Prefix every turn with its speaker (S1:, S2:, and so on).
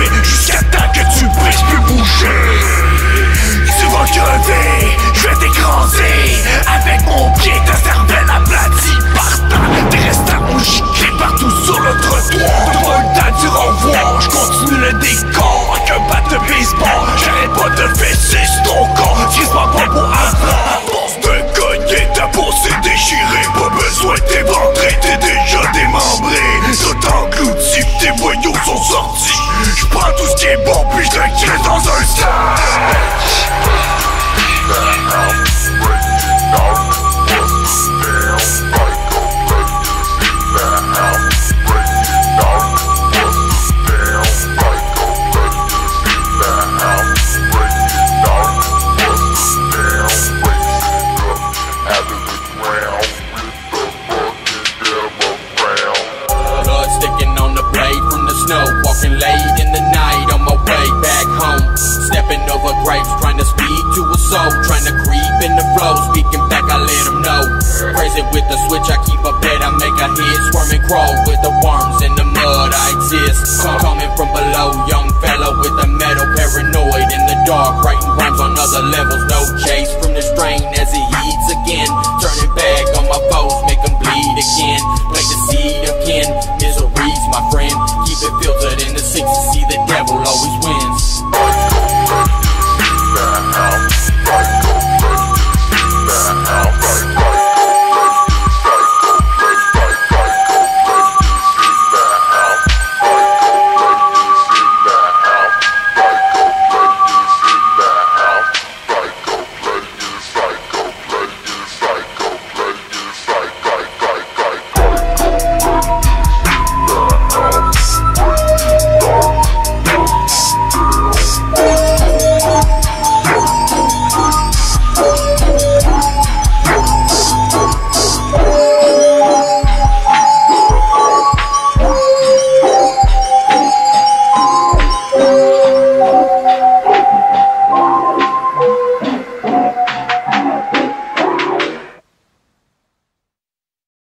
S1: continuer jusqu'à temps tout ce qui est bon puis je le dans un sac
S2: over grapes, trying to speak to a soul. Trying to creep in the flow. Speaking back, I let him know. Crazy with the switch, I keep a bed, I make a hit. Squirm and crawl with the worms in the mud. I exist. Coming from below, young fella with a metal paranoid in the dark. Writing rhymes on other levels. No chase from the strain as it eats again. Turning back on my foes, make them bleed again, like the 'em